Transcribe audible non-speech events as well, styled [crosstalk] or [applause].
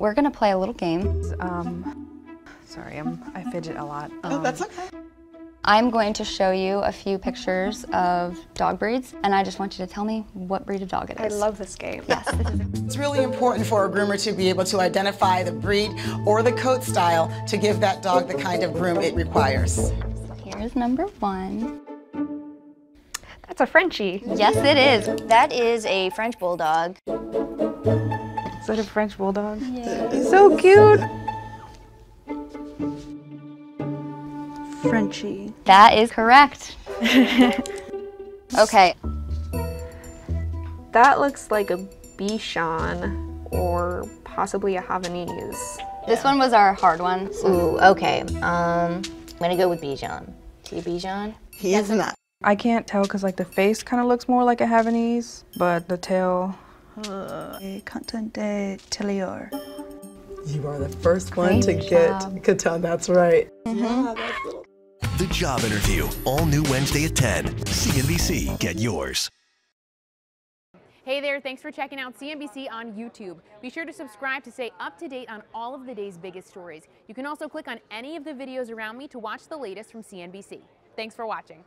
We're gonna play a little game. Um, sorry, I'm, I fidget a lot. Oh, Um, that's okay. I'm going to show you a few pictures of dog breeds, and I just want you to tell me what breed of dog it is. I love this game. Yes, this [laughs] It's really important for a groomer to be able to identify the breed or the coat style to give that dog the kind of groom it requires. Here's number one. That's a Frenchie. Yes, it is. That is a French bulldog. Is that a French bulldog? So cute. Frenchie. That is correct. [laughs] okay, That looks like a Bichon or possibly a Havanese. this one was our hard one. So Ooh, okay. Um, I'm gonna go with Bichon. See a Bichon? He is not. I can't tell because like the face kind of looks more like a Havanese, but the tail. Uh, Coton de Tulear. You are the first one to Great get job. Coton. That's right. Yeah, that's little. The Job Interview, all new Wednesday at 10. CNBC, get yours. Hey there, thanks for checking out CNBC on YouTube. Be sure to subscribe to stay up to date on all of the day's biggest stories. You can also click on any of the videos around me to watch the latest from CNBC. Thanks for watching.